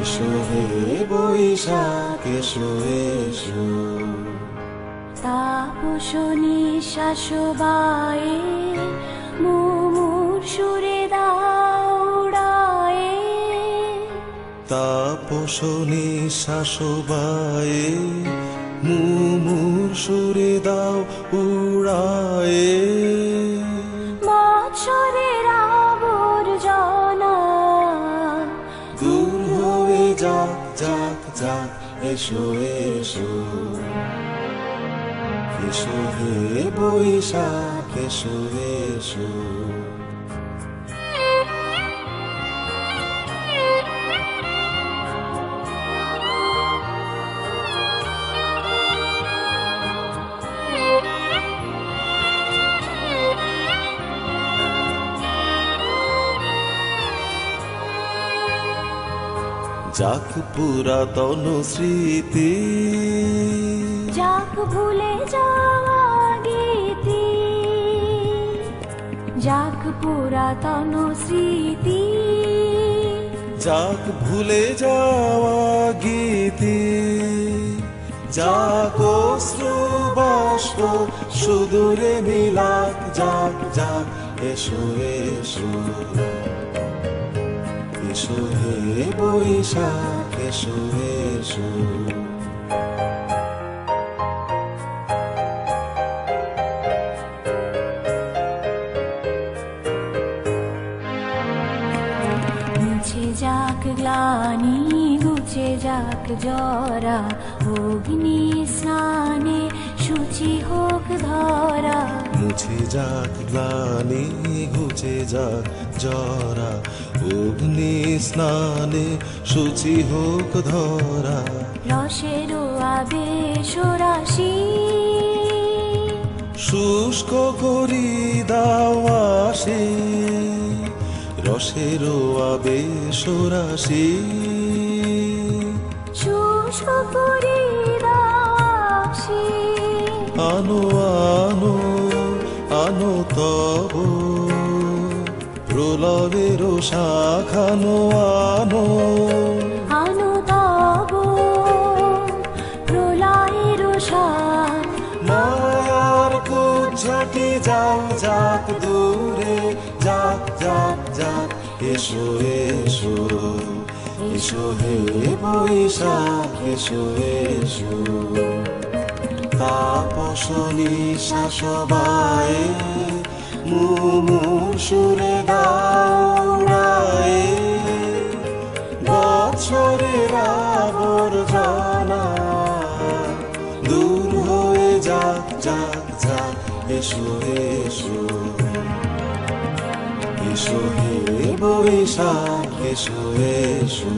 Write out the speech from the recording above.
এসো হে বৈশাখ এসো এসো। তাপসনি শাসবায়ে মুমুর সুরে দাউড়ায়ে তাপসনি শাসবায়ে মুমুর সুরে দাও উড়ায়ে। হয়ে যাক যাক যাক এসো এসো এসো হে বৈশাখ এসো এসো যাক পুরাতন স্মৃতি। যাক ভুলে যাওয়া গীতি। যাক পুরাতন স্মৃতি। যাক ভুলে যাওয়া গীতি। যাক অশ্রু বাষ্প সুদূরে মিলাক যাক যাক এসো এসো। এসো হে বৈশাখ এসো এসো যাক গ্লানি, গুছে যাক জরা, অগ্নি স্নানে শুচি হোক ধরা। মুছে যাক গ্লানি ঘুচে যাক জরা অগ্নি স্নানে শুচি হোক ধরা। রসের আবেশ রাশি শুষ্ক করি দাওয়াসে রসের আবেশ রাশি শুষ্ক করি আনো আনো তব প্রলবের শাখানো আনো আনো তব প্রলয়ের মায়ার কুঝাটি যাও যাক দূরে যাক যাক যাক এসো এসো এসো হে বৈশাখ এসো এসো। তাপসনি শাসবায়ে মুমুর সুরে দাউড়ায়ে বছরের আবর্জনা দূর হয়ে যাক যাক যাক, এসো এসো। এসো হে বৈশাখ, এসো এসো।